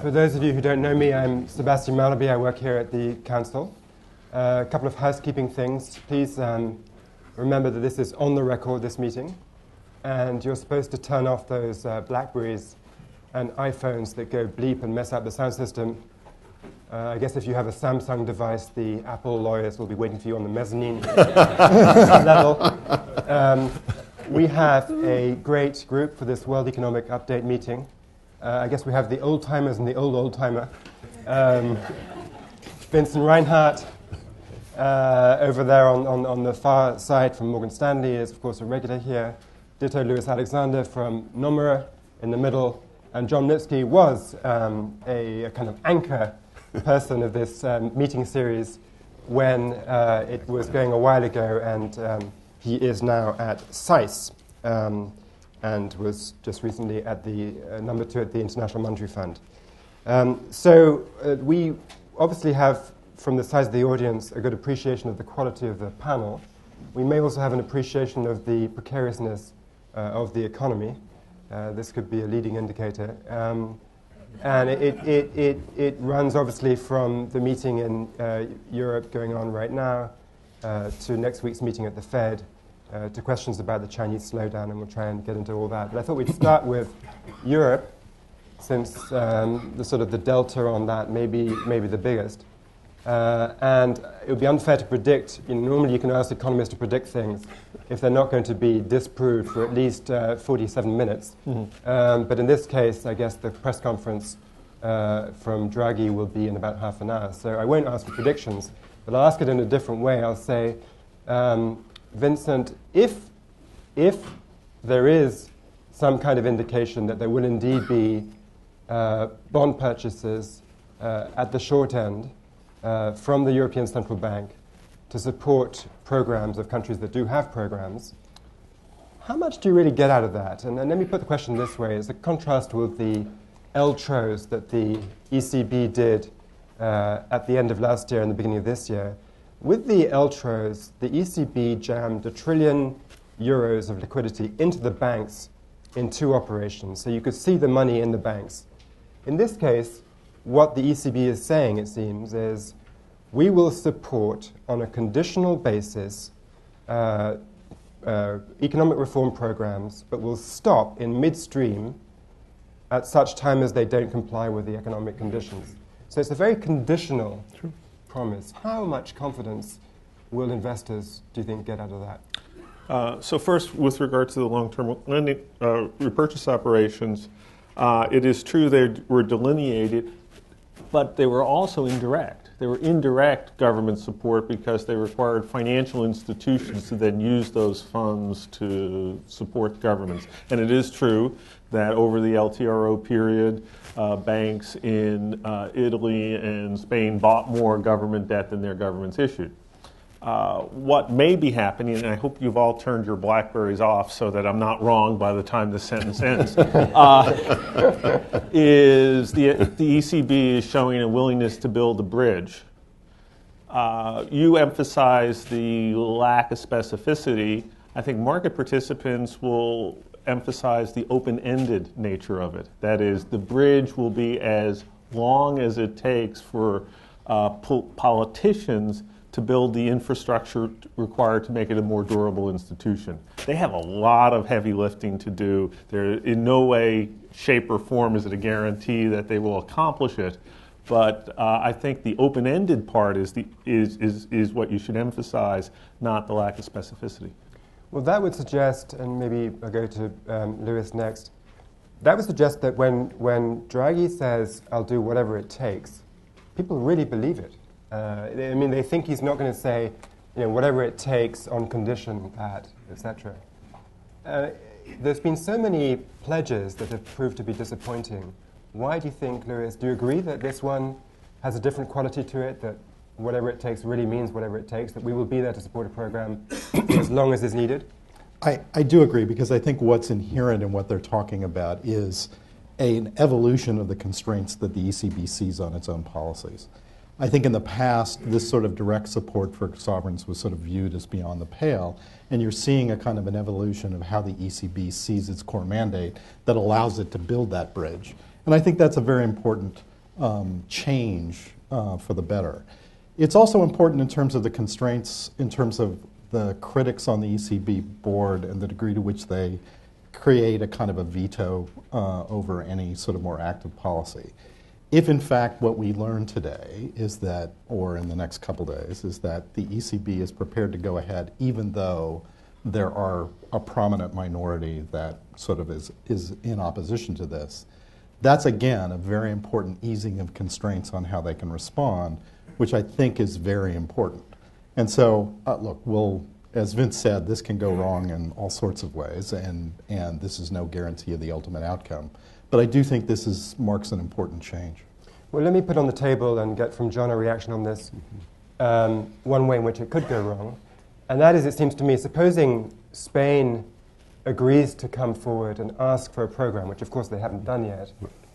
For those of you who don't know me, I'm Sebastian Mallaby. I work here at the Council. Uh, a couple of housekeeping things. Please um, remember that this is on the record, this meeting, and you're supposed to turn off those uh, Blackberries and iPhones that go bleep and mess up the sound system. Uh, I guess if you have a Samsung device, the Apple lawyers will be waiting for you on the mezzanine level. Um, we have a great group for this World Economic Update meeting. Uh, I guess we have the old timers and the old old timer. Um, Vincent Reinhart uh, over there on, on, on, the far side from Morgan Stanley, is of course a regular here. Ditto Lewis Alexander from Nomura in the middle. And John Lipsky was um, a, a, kind of anchor person of this um, meeting series when uh, it was going a while ago, and um, he is now at um, and was just recently at the uh, number two at the International Monetary Fund. Um, so uh, we obviously have, from the size of the audience, a good appreciation of the quality of the panel. We may also have an appreciation of the precariousness uh, of the economy. Uh, this could be a leading indicator. Um, and it, it, it, it, runs obviously from the meeting in uh, Europe going on right now uh, to next week's meeting at the Fed uh, to questions about the Chinese slowdown, and we'll try and get into all that. But I thought we'd start with Europe, since um, the sort of the delta on that may be, maybe the biggest. Uh, and it would be unfair to predict. You know, normally, you can ask economists to predict things if they're not going to be disproved for at least uh, 47 minutes. Mm-hmm. Um, but in this case, I guess the press conference uh, from Draghi will be in about half an hour. So I won't ask for predictions, but I'll ask it in a different way. I'll say, um, Vincent, if, if there is some kind of indication that there will indeed be uh, bond purchases uh, at the short end uh, from the European Central Bank to support programs of countries that do have programs, how much do you really get out of that? And, and let me put the question this way as a contrast with the LTROs that the ECB did uh, at the end of last year and the beginning of this year. With the LTROs, the ECB jammed a trillion euros of liquidity into the banks in two operations. So you could see the money in the banks. In this case, what the ECB is saying, it seems, is we will support on a conditional basis uh, uh, economic reform programs, but will stop in midstream at such time as they don't comply with the economic conditions. So it's a very conditional True. Promise. How much confidence will investors, do you think, get out of that? Uh, so first, with regard to the long-term lending uh, repurchase operations, uh, it is true they were delineated, but they were also indirect. They were indirect government support because they required financial institutions to then use those funds to support governments. And it is true that over the LTRO period, uh, banks in uh, Italy and Spain bought more government debt than their governments issued. Uh, what may be happening, and I hope you've all turned your Blackberries off so that I'm not wrong by the time the sentence ends, uh, is the, the ECB is showing a willingness to build a bridge. Uh, you emphasize the lack of specificity. I think market participants will emphasize the open ended nature of it. That is, the bridge will be as long as it takes for uh, po- politicians to build the infrastructure required to make it a more durable institution. They have a lot of heavy lifting to do. There, in no way, shape, or form is it a guarantee that they will accomplish it. But uh, I think the open-ended part is, the, is, is, is what you should emphasize, not the lack of specificity. Well, that would suggest, and maybe I'll go to um, Lewis next, that would suggest that when, when Draghi says, I'll do whatever it takes, people really believe it. Uh, I mean, they think he's not going to say, you know, whatever it takes on condition that, etc. Uh, there's been so many pledges that have proved to be disappointing. Why do you think, Lewis? Do you agree that this one has a different quality to it? That whatever it takes really means whatever it takes. That we will be there to support a program as long as is needed. I, I do agree because I think what's inherent in what they're talking about is a, an evolution of the constraints that the ECB sees on its own policies. I think in the past, this sort of direct support for sovereigns was sort of viewed as beyond the pale, and you're seeing a kind of an evolution of how the ECB sees its core mandate that allows it to build that bridge. And I think that's a very important um, change uh, for the better. It's also important in terms of the constraints, in terms of the critics on the ECB board and the degree to which they create a kind of a veto uh, over any sort of more active policy. If in fact what we learn today is that, or in the next couple days, is that the ECB is prepared to go ahead even though there are a prominent minority that sort of is, is in opposition to this, that's again a very important easing of constraints on how they can respond, which I think is very important. And so, uh, look, we'll, as Vince said, this can go wrong in all sorts of ways, and, and this is no guarantee of the ultimate outcome. But I do think this is, marks an important change. Well, let me put on the table and get from John a reaction on this. Um, one way in which it could go wrong, and that is, it seems to me, supposing Spain agrees to come forward and ask for a program, which of course they haven't done yet,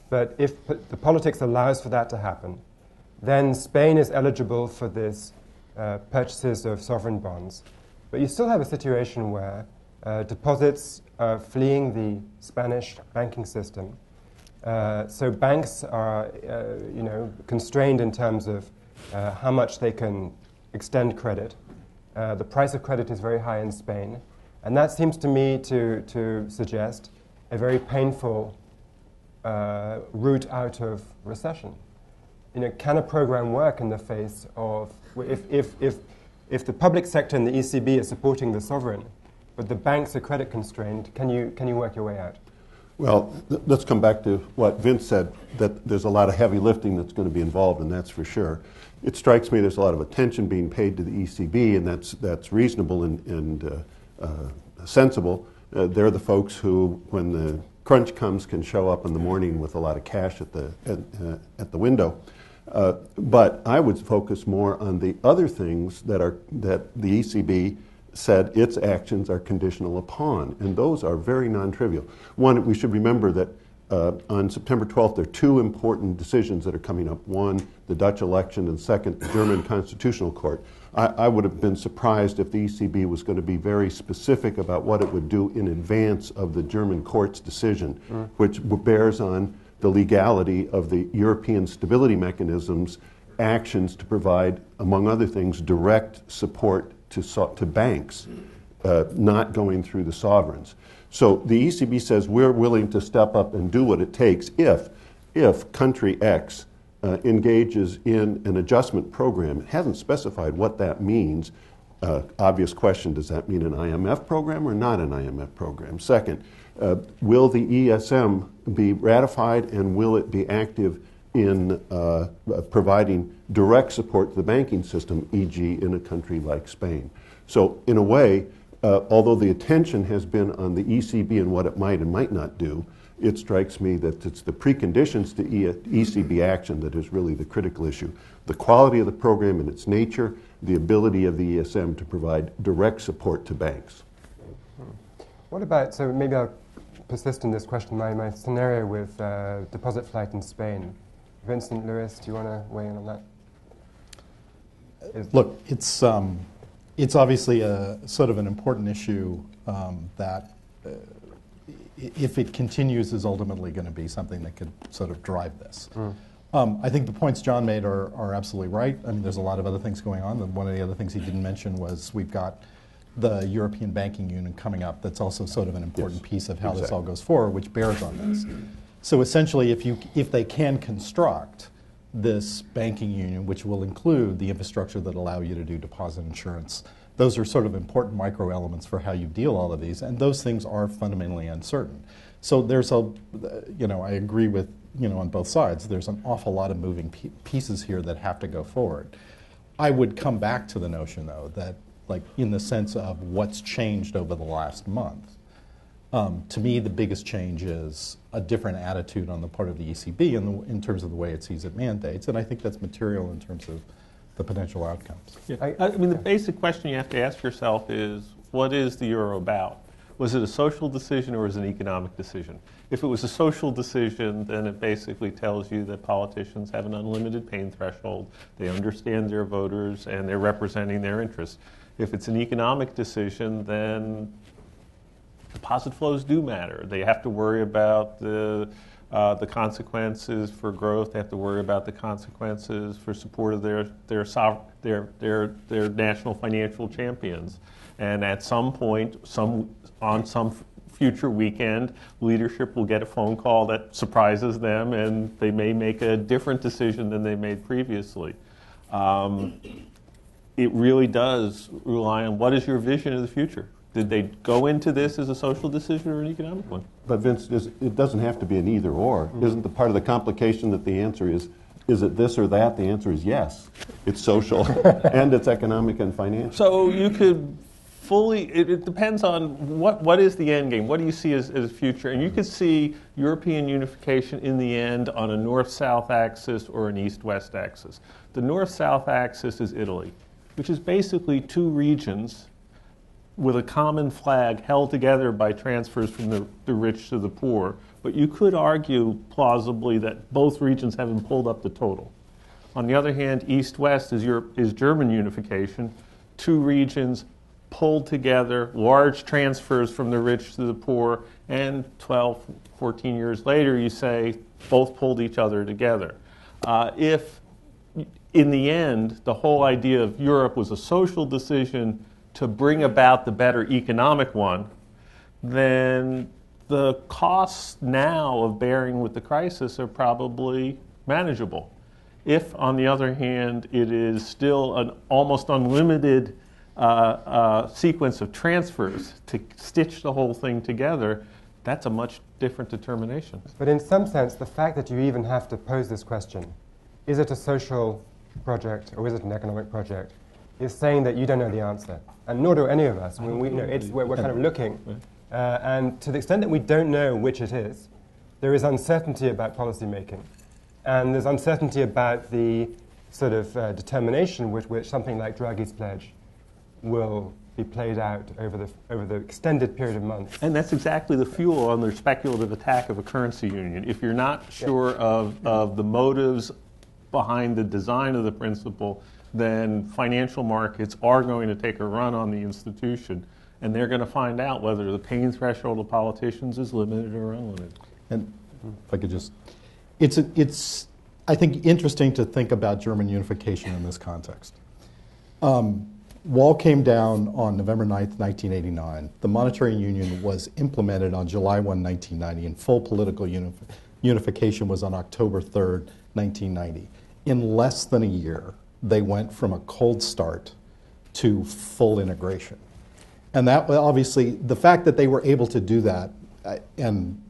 but if the politics allows for that to happen, then Spain is eligible for this uh, purchases of sovereign bonds. But you still have a situation where uh, deposits are fleeing the Spanish banking system. Uh, so banks are, uh, you know, constrained in terms of uh, how much they can extend credit. Uh, the price of credit is very high in Spain, and that seems to me to, to suggest a very painful route out of recession. You know, can a program work in the face of if, if, if, if the public sector and the ECB are supporting the sovereign, but the banks are credit constrained, can you, can you work your way out? Well, th- let's come back to what Vince said, that there's a lot of heavy lifting that's going to be involved, and that's for sure. It strikes me there's a lot of attention being paid to the ECB, and that's, that's reasonable and, and uh, uh, sensible. Uh, they're the folks who, when the crunch comes, can show up in the morning with a lot of cash at the, at, uh, at the window. Uh, but I would focus more on the other things that, are, that the ECB said its actions are conditional upon, and those are very non trivial. One, we should remember that uh, on September 12th, there are two important decisions that are coming up. One, the Dutch election, and second, the German Constitutional Court. I, I would have been surprised if the ECB was going to be very specific about what it would do in advance of the German court's decision, mm. which bears on the legality of the European stability mechanism's actions to provide, among other things, direct support to, so, to banks, uh, not going through the sovereigns. So the ECB says we're willing to step up and do what it takes if, if country X uh, engages in an adjustment program. It hasn't specified what that means. Uh, obvious question does that mean an IMF program or not an IMF program? Second, uh, will the ESM be ratified and will it be active in uh, providing direct support to the banking system, e.g., in a country like Spain? So, in a way, uh, although the attention has been on the ECB and what it might and might not do, it strikes me that it's the preconditions to ECB action that is really the critical issue. The quality of the program and its nature, the ability of the ESM to provide direct support to banks. What about, so maybe I'll persist in this question, my, my scenario with uh, deposit flight in Spain. Vincent Lewis, do you want to weigh in on that? Is Look, it's, um, it's obviously a sort of an important issue um, that, uh, if it continues, is ultimately going to be something that could sort of drive this. Mm. Um, I think the points John made are, are absolutely right. I mean, there's a lot of other things going on. And one of the other things he didn't mention was we've got the European Banking Union coming up. That's also sort of an important yes, piece of how exactly. this all goes forward, which bears on this. So essentially, if you if they can construct this banking union, which will include the infrastructure that allow you to do deposit insurance, those are sort of important micro elements for how you deal all of these, and those things are fundamentally uncertain. So there's a, you know, I agree with you know on both sides. There's an awful lot of moving pieces here that have to go forward. I would come back to the notion, though, that like in the sense of what's changed over the last month. Um, to me, the biggest change is a different attitude on the part of the ECB in, the, in terms of the way it sees it mandates, and I think that's material in terms of the potential outcomes. Yeah. I, I mean, the basic question you have to ask yourself is, what is the euro about? Was it a social decision or was it an economic decision? If it was a social decision, then it basically tells you that politicians have an unlimited pain threshold. They understand their voters and they're representing their interests. If it's an economic decision, then deposit flows do matter. They have to worry about the uh, the consequences for growth. They have to worry about the consequences for support of their their their their their national financial champions. And at some point, some on some future weekend, leadership will get a phone call that surprises them, and they may make a different decision than they made previously. Um, it really does rely on what is your vision of the future. Did they go into this as a social decision or an economic one? But Vince, it doesn't have to be an either or. Mm-hmm. Isn't the part of the complication that the answer is, is it this or that? The answer is yes. It's social and it's economic and financial. So you could fully, it, it depends on what, what is the end game? What do you see as, as future? And you could see European unification in the end on a north south axis or an east west axis. The north south axis is Italy, which is basically two regions with a common flag held together by transfers from the, the rich to the poor. But you could argue plausibly that both regions haven't pulled up the total. On the other hand, east west is, is German unification, two regions pulled together, large transfers from the rich to the poor, and 12, 14 years later, you say both pulled each other together. Uh, if in the end, the whole idea of Europe was a social decision to bring about the better economic one, then the costs now of bearing with the crisis are probably manageable. If, on the other hand, it is still an almost unlimited uh, uh, sequence of transfers to stitch the whole thing together, that's a much different determination. But in some sense, the fact that you even have to pose this question, is it a social project or is it an economic project, is saying that you don't know the answer. And nor do any of us. When we, you know, it's, we're, we're kind of looking. Uh, and to the extent that we don't know which it is, there is uncertainty about policy making. And there's uncertainty about the sort of uh, determination with which something like Draghi's pledge will be played out over the, over the extended period of months. And that's exactly the fuel on the speculative attack of a currency union. If you're not sure of, of the motives behind the design of the principle, then financial markets are going to take a run on the institution, and they're going to find out whether the pain threshold of politicians is limited or unlimited. And if I could just, it's, a, it's I think, interesting to think about German unification in this context. Um, Wall came down on November 9th, 1989. The monetary union was implemented on July 1, 1990, and full political unif- unification was on October 3rd, 1990. In less than a year, they went from a cold start to full integration. And that obviously, the fact that they were able to do that, uh, and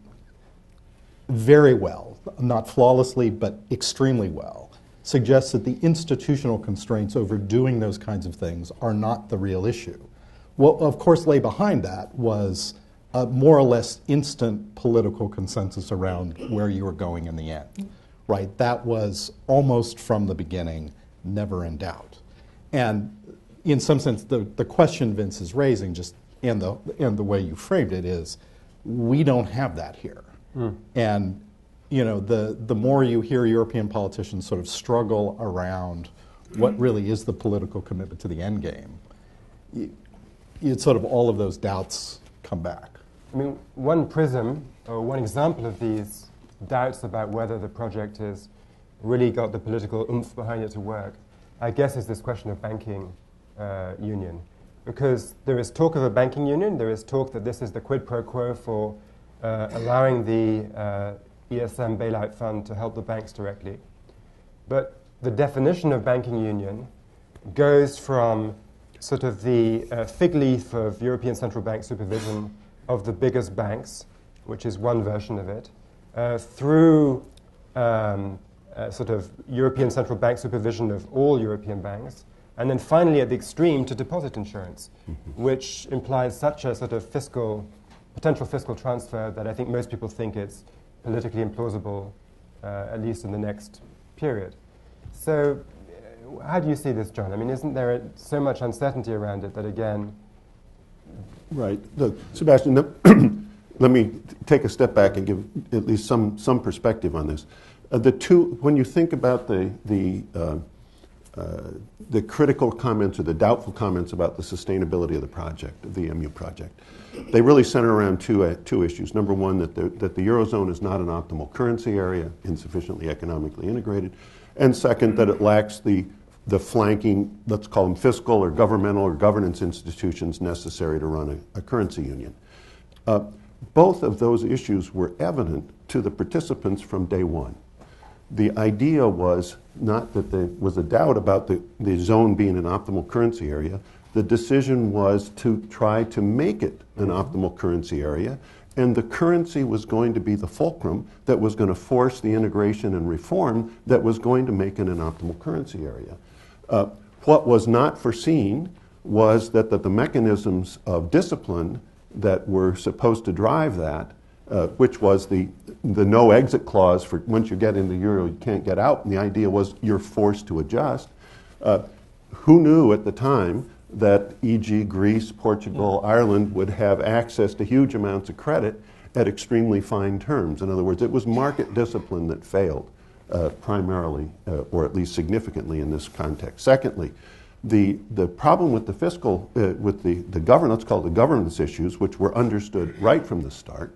very well, not flawlessly, but extremely well, suggests that the institutional constraints over doing those kinds of things are not the real issue. What, of course, lay behind that was a more or less instant political consensus around where you were going in the end. Right? That was almost from the beginning, never in doubt. And in some sense, the, the question Vince is raising, just in the, in the way you framed it, is we don't have that here. Mm. And you know, the, the more you hear European politicians sort of struggle around what really is the political commitment to the end game, it's sort of all of those doubts come back. I mean, one prism or one example of these doubts about whether the project has really got the political oomph behind it to work, I guess, is this question of banking uh, union. Because there is talk of a banking union, there is talk that this is the quid pro quo for uh, allowing the uh, ESM bailout fund to help the banks directly. But the definition of banking union goes from sort of the uh, fig leaf of European Central Bank supervision of the biggest banks, which is one version of it, uh, through um, uh, sort of European Central Bank supervision of all European banks, and then finally at the extreme to deposit insurance, mm-hmm. which implies such a sort of fiscal, potential fiscal transfer that I think most people think it's politically implausible, uh, at least in the next period. So, uh, how do you see this, John? I mean, isn't there so much uncertainty around it that, again. Right. Look, Sebastian, let me take a step back and give at least some, some perspective on this. Uh, the two, when you think about the, the uh, uh, the critical comments or the doubtful comments about the sustainability of the project, of the EMU project. They really center around two, uh, two issues. Number one, that the, that the Eurozone is not an optimal currency area, insufficiently economically integrated. And second, that it lacks the, the flanking, let's call them fiscal or governmental or governance institutions necessary to run a, a currency union. Both of those issues were evident to the participants from day one. The idea was not that there was a doubt about the, the zone being an optimal currency area. The decision was to try to make it an optimal currency area, and the currency was going to be the fulcrum that was going to force the integration and reform that was going to make it an optimal currency area. Uh, what was not foreseen was that the mechanisms of discipline that were supposed to drive that, uh, which was the, the no exit clause for once you get in the euro, you can't get out. And the idea was you're forced to adjust. Uh, who knew at the time that, e.g., Greece, Portugal, Ireland would have access to huge amounts of credit at extremely fine terms? In other words, it was market discipline that failed uh, primarily, uh, or at least significantly in this context. Secondly, the, the problem with the fiscal, uh, with the, the governance, let's call it the governance issues, which were understood right from the start,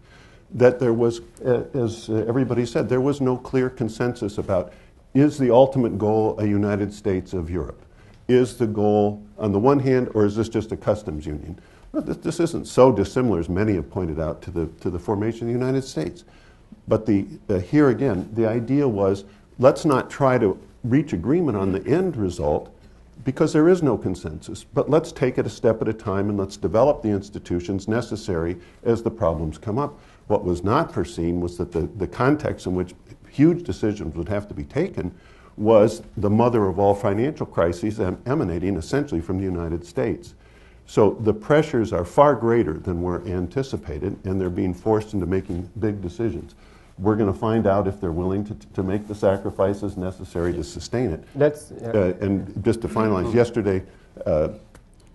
that there was, uh, as uh, everybody said, there was no clear consensus about is the ultimate goal a United States of Europe? Is the goal on the one hand, or is this just a customs union? Well, this, this isn't so dissimilar, as many have pointed out, to the, to the formation of the United States. But the, uh, here again, the idea was let's not try to reach agreement on the end result because there is no consensus. But let's take it a step at a time and let's develop the institutions necessary as the problems come up. What was not foreseen was that the, the context in which huge decisions would have to be taken was the mother of all financial crises emanating essentially from the United States. So the pressures are far greater than were anticipated, and they're being forced into making big decisions. We're going to find out if they're willing to, to make the sacrifices necessary to sustain it. That's, yeah. uh, and just to finalize, yesterday, uh,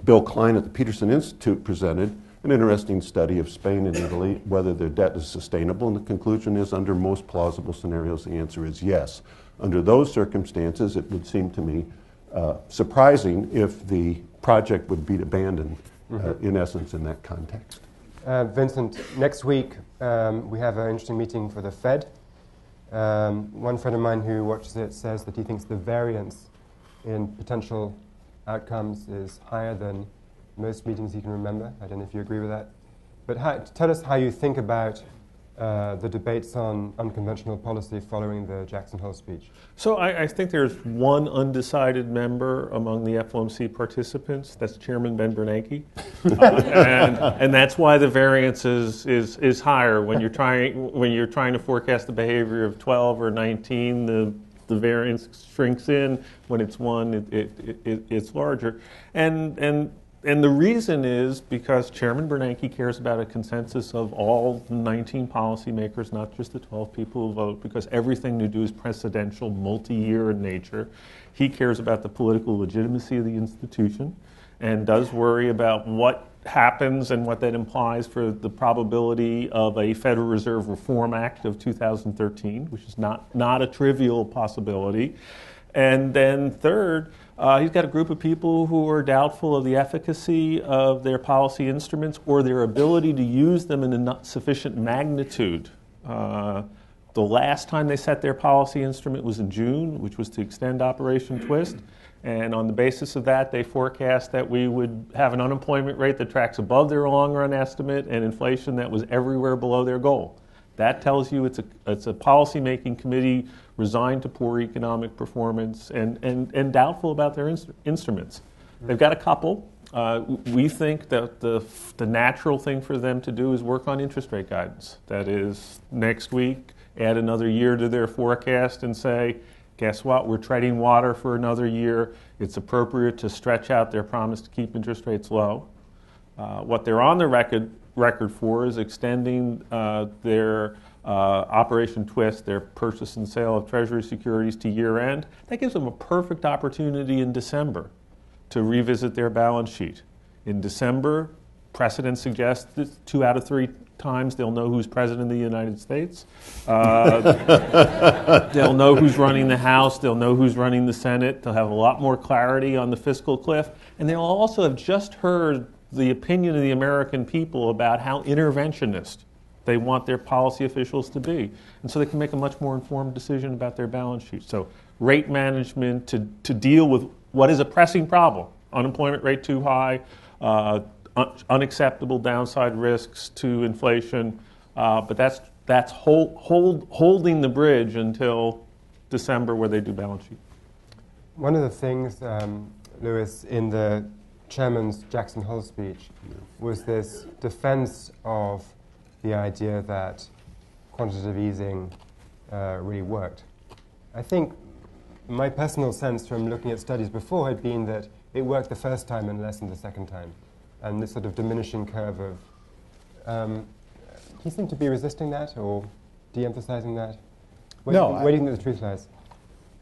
Bill Cline at the Peterson Institute presented an interesting study of Spain and Italy, whether their debt is sustainable, and the conclusion is under most plausible scenarios, the answer is yes. Under those circumstances, it would seem to me uh, surprising if the project would be abandoned, uh, mm-hmm. in essence, in that context. Uh, Vincent, next week um, we have an interesting meeting for the Fed. Um, one friend of mine who watches it says that he thinks the variance in potential outcomes is higher than most meetings he can remember. I don't know if you agree with that. But how, tell us how you think about uh, the debates on unconventional policy following the Jackson Hole speech? So I, I, think there's one undecided member among the FOMC participants. That's Chairman Ben Bernanke, uh, and, and that's why the variance is, is, is higher when you're trying when you're trying to forecast the behavior of 12 or 19. The the variance shrinks in. When it's one, it, it, it, it's larger, and and and the reason is because Chairman Bernanke cares about a consensus of all 19 policymakers, not just the 12 people who vote, because everything to do is presidential, multi year in nature. He cares about the political legitimacy of the institution and does worry about what happens and what that implies for the probability of a Federal Reserve Reform Act of 2013, which is not, not a trivial possibility. And then, third, uh, he's got a group of people who are doubtful of the efficacy of their policy instruments or their ability to use them in a sufficient magnitude. Uh, the last time they set their policy instrument was in June, which was to extend Operation Twist. And on the basis of that, they forecast that we would have an unemployment rate that tracks above their long run estimate and inflation that was everywhere below their goal. That tells you it's a, it's a policymaking committee resigned to poor economic performance and, and, and doubtful about their inst- instruments. They've got a couple. Uh, we think that the, the natural thing for them to do is work on interest rate guidance. That is, next week, add another year to their forecast and say, guess what, we're treading water for another year. It's appropriate to stretch out their promise to keep interest rates low. Uh, what they're on the record, record for is extending uh, their Operation Twist, their purchase and sale of Treasury securities to year end, that gives them a perfect opportunity in December to revisit their balance sheet. In December, precedent suggests that two out of three times they'll know who's president of the United States. Uh, they'll know who's running the House. They'll know who's running the Senate. They'll have a lot more clarity on the fiscal cliff. And they'll also have just heard the opinion of the American people about how interventionist they want their policy officials to be. And so they can make a much more informed decision about their balance sheet. So, rate management to, to deal with what is a pressing problem unemployment rate too high, uh, un- unacceptable downside risks to inflation. Uh, but that's, that's hold, hold, holding the bridge until December where they do balance sheet. One of the things, um, Lewis, in the chairman's Jackson Hole speech was this defense of the idea that quantitative easing uh, really worked. I think my personal sense from looking at studies before had been that it worked the first time and less than the second time. And this sort of diminishing curve of. Um, he seemed to be resisting that or de emphasizing that. Where, No, do you, I- where do you think the truth lies?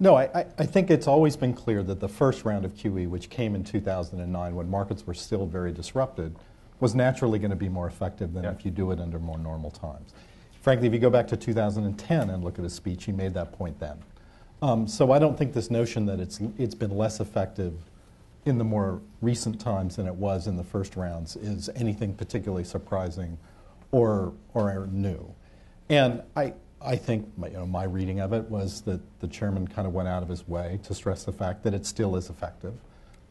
No, I, I- I think it's always been clear that the first round of QE, which came in 2009 when markets were still very disrupted, was naturally going to be more effective than Yeah. if you do it under more normal times. Frankly, if you go back to 2010 and look at his speech, he made that point then. Um, so I don't think this notion that it's, it's been less effective in the more recent times than it was in the first rounds is anything particularly surprising or, or new. And I, I think my, you know, my reading of it was that the chairman kind of went out of his way to stress the fact that it still is effective.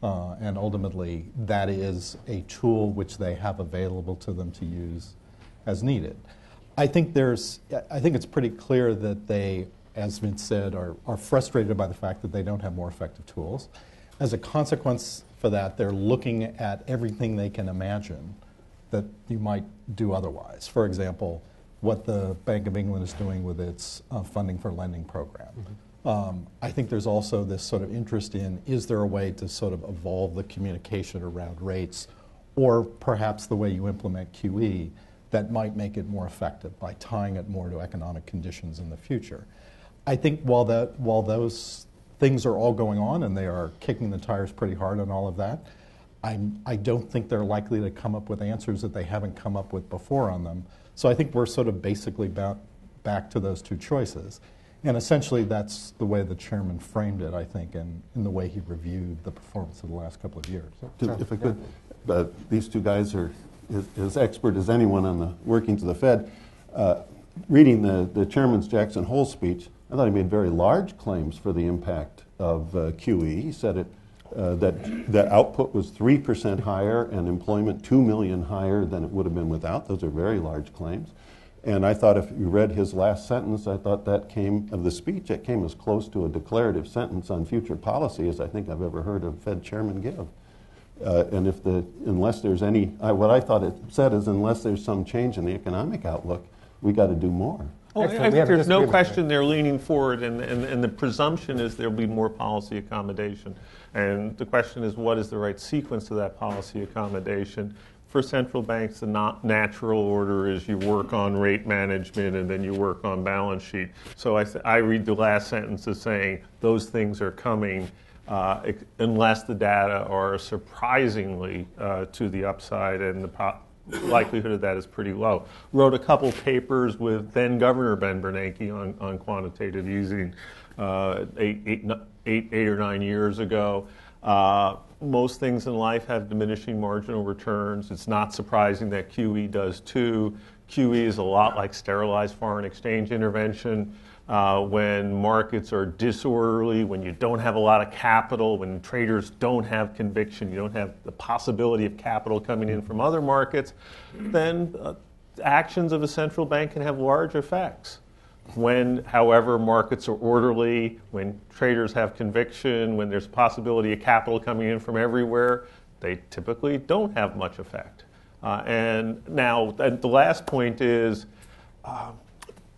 Uh, and ultimately, that is a tool which they have available to them to use as needed. I think, there's, I think it's pretty clear that they, as Vince said, are, are frustrated by the fact that they don't have more effective tools. As a consequence for that, they're looking at everything they can imagine that you might do otherwise. For example, what the Bank of England is doing with its uh, funding for lending program. Um, I think there's also this sort of interest in is there a way to sort of evolve the communication around rates, or perhaps the way you implement QE that might make it more effective by tying it more to economic conditions in the future. I think while that while those things are all going on and they are kicking the tires pretty hard on all of that, I'm, I don't think they're likely to come up with answers that they haven't come up with before on them. So I think we're sort of basically ba- back to those two choices. And essentially, that's the way the chairman framed it, I think, and in the way he reviewed the performance of the last couple of years. If I could, uh, these two guys are as, as expert as anyone on the workings of the Fed. Uh, reading the, the chairman's Jackson Hole speech, I thought he made very large claims for the impact of uh, QE. He said it, uh, that, that output was 3% higher and employment 2 million higher than it would have been without. Those are very large claims. And I thought if you read his last sentence, I thought that came, of the speech, it came as close to a declarative sentence on future policy as I think I've ever heard a Fed chairman give. Uh, and if the, unless there's any, I, what I thought it said is unless there's some change in the economic outlook, we got to do more. Oh, I- Excellent. I think there's no question they're leaning forward, and, and, and the presumption is there'll be more policy accommodation. And the question is, what is the right sequence of that policy accommodation? For central banks, the natural order is you work on rate management and then you work on balance sheet. So I, th- I read the last sentence as saying those things are coming uh, ex- unless the data are surprisingly uh, to the upside and the likelihood of that is pretty low. Wrote a couple papers with then Governor Ben Bernanke on, on quantitative easing uh, eight, eight, eight, eight or nine years ago. Uh, most things in life have diminishing marginal returns. It's not surprising that QE does too. QE is a lot like sterilized foreign exchange intervention. Uh, when markets are disorderly, when you don't have a lot of capital, when traders don't have conviction, you don't have the possibility of capital coming in from other markets, then uh, actions of a central bank can have large effects. When, however, markets are orderly, when traders have conviction, when there's a possibility of capital coming in from everywhere, they typically don't have much effect. Uh, and now, and the last point is uh,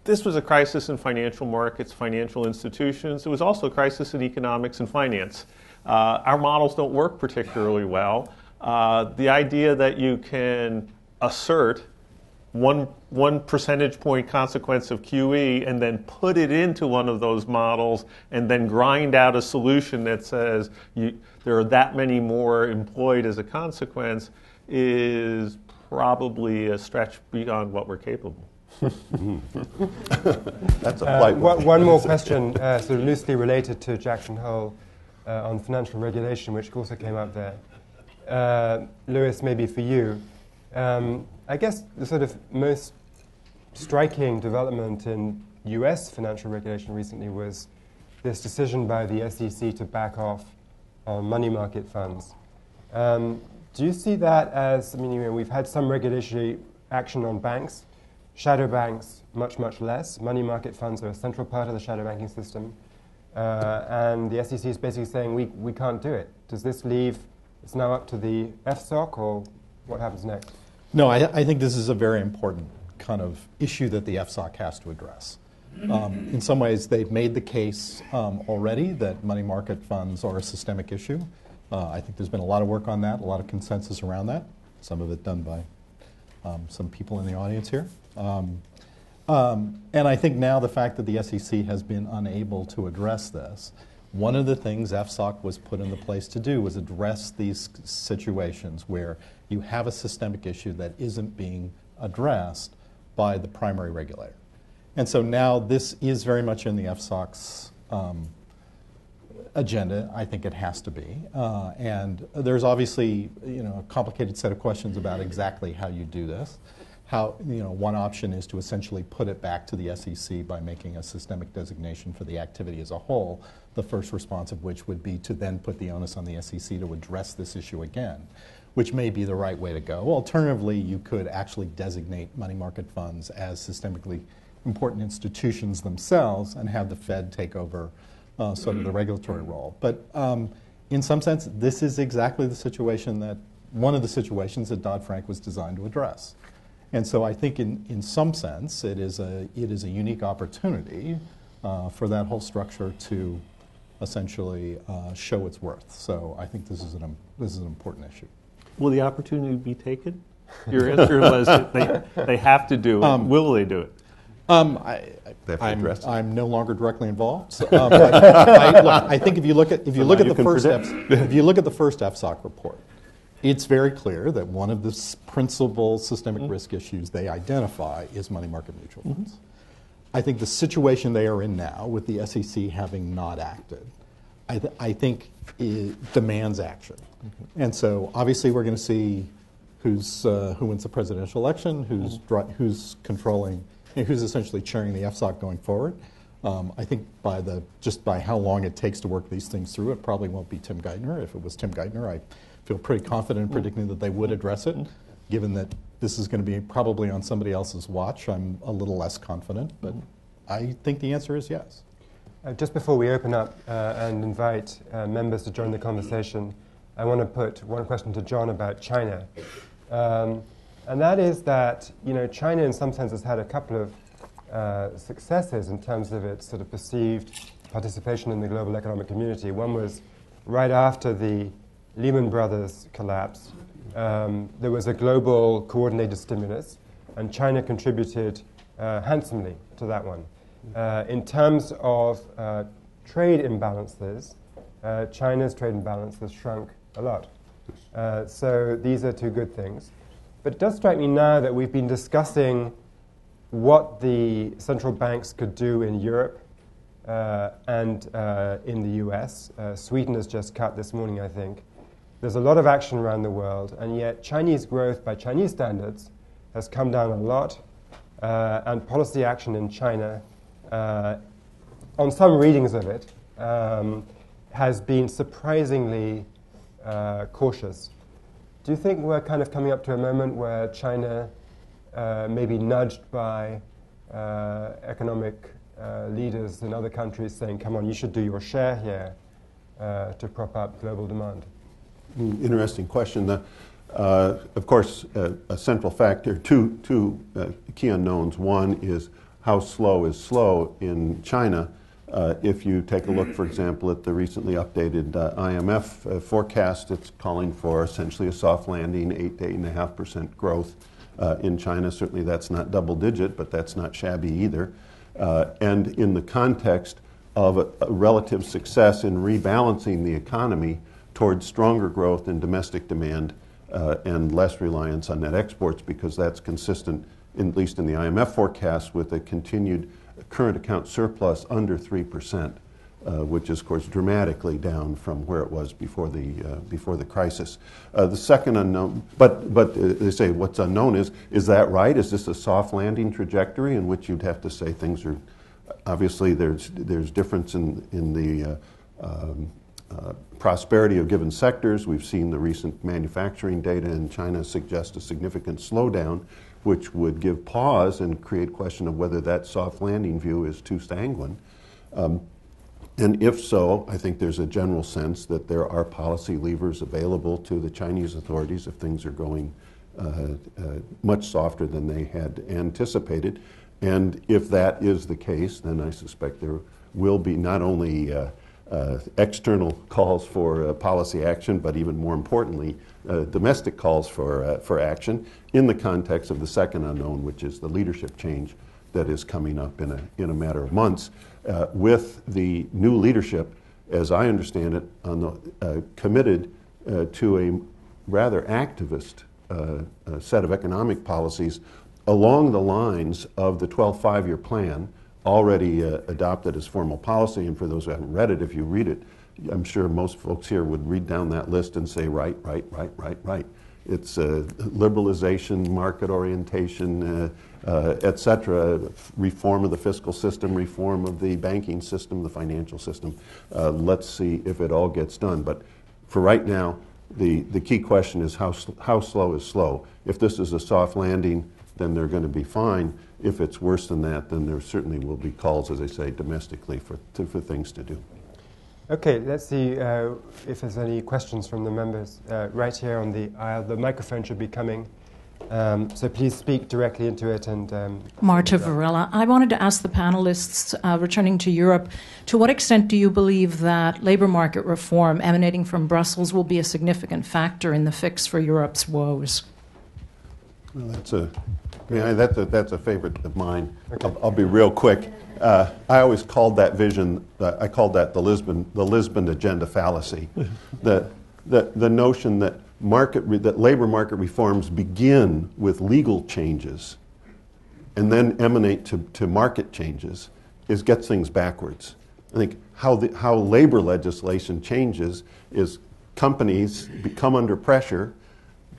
this was a crisis in financial markets, financial institutions. It was also a crisis in economics and finance. Uh, our models don't work particularly well. Uh, the idea that you can assert one, one percentage point consequence of QE and then put it into one of those models and then grind out a solution that says you, there are that many more employed as a consequence is probably a stretch beyond what we're capable. That's a Uh, one, one. one more question, uh, sort of loosely related to Jackson Hole uh, on financial regulation, which also came up there. Uh, Lewis, maybe for you. Um, I guess the sort of most striking development in US financial regulation recently was this decision by the SEC to back off on money market funds. Um, do you see that as, I mean, you know, we've had some regulatory action on banks, shadow banks, much, much less. Money market funds are a central part of the shadow banking system. Uh, and the SEC is basically saying we, we can't do it. Does this leave, it's now up to the FSOC, or what happens next? No, I, I think this is a very important kind of issue that the FSOC has to address. Um, in some ways, they've made the case um, already that money market funds are a systemic issue. Uh, I think there's been a lot of work on that, a lot of consensus around that, some of it done by um, some people in the audience here. Um, um, and I think now the fact that the SEC has been unable to address this, one of the things FSOC was put into place to do was address these situations where you have a systemic issue that isn't being addressed by the primary regulator. And so now this is very much in the FSOC's um, agenda. I think it has to be. Uh, and there's obviously you know, a complicated set of questions about exactly how you do this. How, you know, one option is to essentially put it back to the SEC by making a systemic designation for the activity as a whole, the first response of which would be to then put the onus on the SEC to address this issue again, which may be the right way to go. Alternatively, you could actually designate money market funds as systemically important institutions themselves and have the Fed take over uh, sort of the regulatory role. But um, in some sense, this is exactly the situation that, one of the situations that Dodd Frank was designed to address. And so I think in, in some sense, it is a, it is a unique opportunity uh, for that whole structure to essentially uh, show its worth. So I think this is an, this is an important issue. Will the opportunity be taken? Your answer was they, they have to do it. Will they do it? Um, I, They have to I'm, address it. I'm no longer directly involved. So, um, but I, look, I think if you look at if you So look at you the first predict. F, if you look at the first FSOC report, it's very clear that one of the principal systemic Mm-hmm. risk issues they identify is money market mutual funds. I think the situation they are in now, with the SEC having not acted, I, th- I think demands action. Mm-hmm. And so, obviously, we're going to see who's uh, who wins the presidential election, who's Mm-hmm. dri- who's controlling, and who's essentially chairing the FSOC going forward. Um, I think by the just by how long it takes to work these things through, it probably won't be Tim Geithner. If it was Tim Geithner, I feel pretty confident in predicting that they would address it. Given that this is going to be probably on somebody else's watch, I'm a little less confident, but I think the answer is yes. Uh, just before we open up uh, and invite uh, members to join the conversation, I want to put one question to John about China. Um, and that is that, you know, China in some sense has had a couple of uh, successes in terms of its sort of perceived participation in the global economic community. One was right after the Lehman Brothers collapse, um, there was a global coordinated stimulus, and China contributed uh, handsomely to that one. Uh, in terms of uh, trade imbalances, uh, China's trade imbalances shrunk a lot. Uh, so these are two good things. But it does strike me now that we've been discussing what the central banks could do in Europe uh, and uh, in the US. Sweden has just cut this morning, I think. There's a lot of action around the world, and yet Chinese growth by Chinese standards has come down a lot, and policy action in China, uh, on some readings of it, um, has been surprisingly uh, cautious. Do you think we're kind of coming up to a moment where China uh, may be nudged by uh, economic uh, leaders in other countries saying, come on, you should do your share here uh, to prop up global demand? Mm, Interesting question. The, uh, of course, uh, a central factor, two, two uh, key unknowns. One is how slow is slow in China. Uh, if you take a look, for example, at the recently updated uh, IMF uh, forecast, it's calling for essentially a soft landing, 8 to 8.5% growth uh, in China. Certainly that's not double digit, but that's not shabby either. Uh, and in the context of a, a relative success in rebalancing the economy towards stronger growth in domestic demand uh, and less reliance on net exports because that's consistent, in, at least in the IMF forecast, with a continued current account surplus under 3%. Uh, which is, of course, dramatically down from where it was before the uh, before the crisis. Uh, the second unknown, but but uh, they say what's unknown is is that right? Is this a soft landing trajectory in which you'd have to say things are obviously there's there's difference in in the uh, um, uh, prosperity of given sectors. We've seen the recent manufacturing data in China suggest a significant slowdown, which would give pause and create question of whether that soft landing view is too sanguine. Um, and if so, I think there's a general sense that there are policy levers available to the Chinese authorities if things are going uh, uh, much softer than they had anticipated. And if that is the case, then I suspect there will be not only uh, uh external calls for uh, policy action, but even more importantly, uh, domestic calls for, for action in the context of the second unknown, which is the leadership change that is coming up in a, in a matter of months uh, with the new leadership, as I understand it, on the, uh, committed uh, to a rather activist uh, uh, set of economic policies along the lines of the 12 five year plan already uh, adopted as formal policy. And for those who haven't read it, if you read it, I'm sure most folks here would read down that list and say, right, right, right, right, right. It's liberalization, market orientation, uh, et cetera, reform of the fiscal system, reform of the banking system, the financial system. Uh, let's see if it all gets done. But for right now, the, the key question is how, how slow is slow? If this is a soft landing, then they're going to be fine. If it's worse than that, then there certainly will be calls, as I say, domestically for, to, for things to do. Okay, let's see uh, if there's any questions from the members. Uh, right here on the aisle, the microphone should be coming. Um, so please speak directly into it. And um, Marta Varela, I wanted to ask the panelists, uh, returning to Europe, to what extent do you believe that labour market reform emanating from Brussels will be a significant factor in the fix for Europe's woes? Well, that's a, yeah, that's a, that's a favorite of mine. Okay. I'll, I'll, be real quick. Uh, I always called that vision, uh, I called that the Lisbon, the Lisbon agenda fallacy. the, the, the notion that market re- that labor market reforms begin with legal changes and then emanate to, to market changes is gets things backwards. I think how, the, how labor legislation changes is companies become under pressure,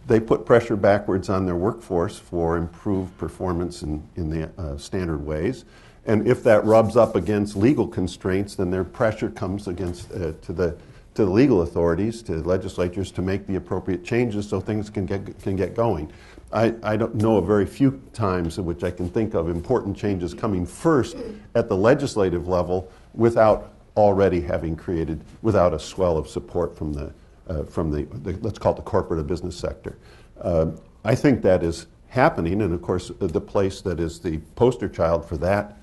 they put pressure backwards on their workforce for improved performance in, in the uh, standard ways. And if that rubs up against legal constraints, then their pressure comes against uh, to the to the legal authorities, to legislatures, to make the appropriate changes so things can get, can get going. I, I don't know of very few times in which I can think of important changes coming first at the legislative level without already having created, without a swell of support from the, uh, from the, the, let's call it the corporate or business sector. Uh, I think that is happening, and of course, the place that is the poster child for that, uh,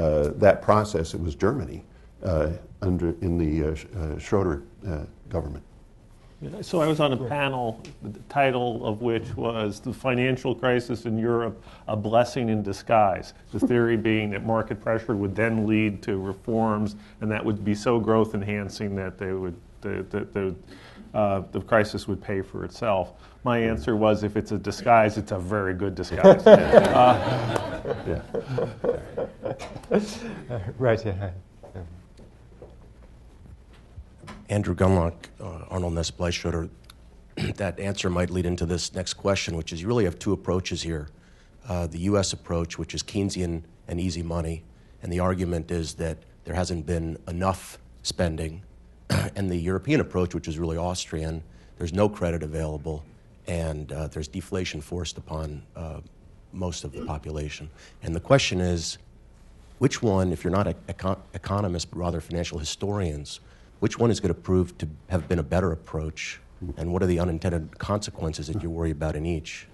that process, it was Germany. Uh, under in the uh, uh, Schroeder government. So I was on a panel, the title of which was "The Financial Crisis in Europe: A Blessing in Disguise." The theory being that market pressure would then lead to reforms, and that would be so growth enhancing that they would the, the, the, uh, the crisis would pay for itself. My answer was, if it's a disguise, it's a very good disguise. uh, yeah. right. Yeah. Andrew Gundlach, uh, Arnold Ness Schroeder, that answer might lead into this next question, which is you really have two approaches here. Uh, the U.S. approach, which is Keynesian and easy money, and the argument is that there hasn't been enough spending, and the European approach, which is really Austrian, there's no credit available, and uh, there's deflation forced upon uh, most of the population. And the question is, which one, if you're not econ- economists but rather financial historians, which one is going to prove to have been a better approach, and what are the unintended consequences that you worry about in each?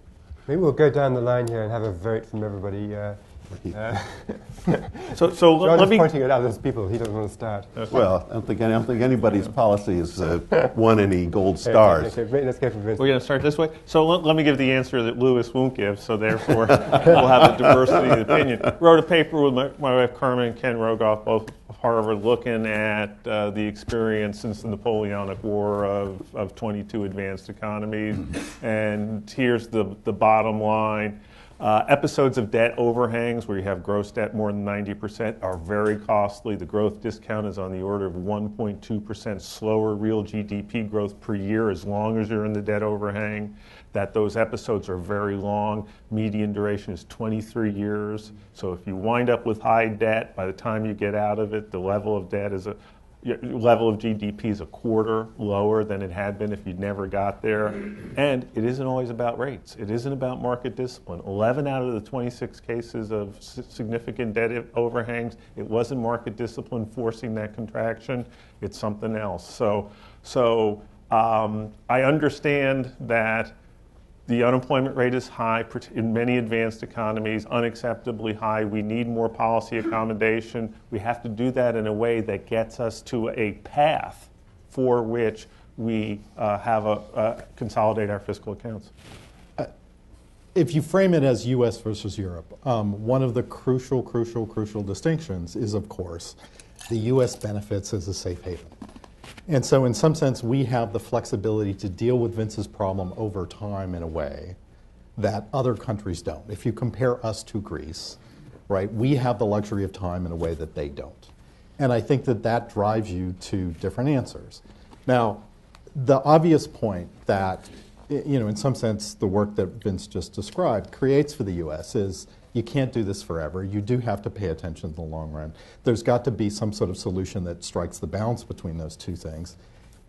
Maybe we'll go down the line here and have a vote from everybody. Uh, He- So, so John let, is me. pointing at other people. He doesn't want to start. Well, I don't think, I don't think anybody's policy has uh, won any gold stars. Okay, okay, let's go. We're going to start this way. So let, let me give the answer that Lewis won't give. So therefore, we'll have a diversity of opinion. Wrote a paper with my, my wife Carmen and Ken Rogoff, both of Harvard, looking at uh, the experience since the Napoleonic War of, of 22 advanced economies. And here's the the bottom line. Uh, episodes of debt overhangs where you have gross debt more than 90% are very costly. The growth discount is on the order of 1.2% slower real GDP growth per year as long as you're in the debt overhang. That those episodes are very long. Median duration is 23 years. So if you wind up with high debt, by the time you get out of it, the level of debt is a level of GDP is a quarter lower than it had been if you'd never got there. And it isn't always about rates. It isn't about market discipline. 11 out of the 26 cases of significant debt overhangs, it wasn't market discipline forcing that contraction. It's something else. So, so um, I understand that the unemployment rate is high in many advanced economies, unacceptably high. We need more policy accommodation. We have to do that in a way that gets us to a path for which we uh, have a, uh, consolidate our fiscal accounts. if you frame it as U.S. versus Europe, um, one of the crucial, crucial, crucial distinctions is, of course, the U.S. benefits as a safe haven. And so, in some sense, we have the flexibility to deal with Vince's problem over time in a way that other countries don't. If you compare us to Greece, right, we have the luxury of time in a way that they don't. And I think that that drives you to different answers. Now, the obvious point that, you know, in some sense, the work that Vince just described creates for the U.S. is you can't do this forever. You do have to pay attention in the long run. There's got to be some sort of solution that strikes the balance between those two things,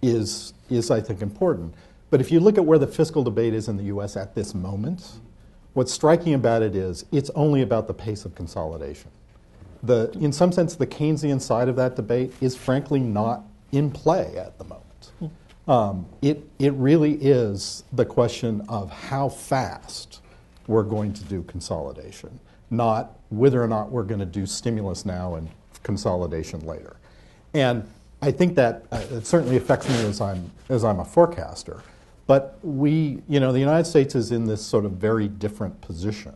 is, is I think, important. But if you look at where the fiscal debate is in the U.S. at this moment, what's striking about it is it's only about the pace of consolidation. The, in some sense, the Keynesian side of that debate is frankly not in play at the moment. Um, it, it really is the question of how fast we're going to do consolidation, not whether or not we're going to do stimulus now and consolidation later. And I think that uh, it certainly affects me as I'm, as I'm a forecaster. But we, you know, the United States is in this sort of very different position.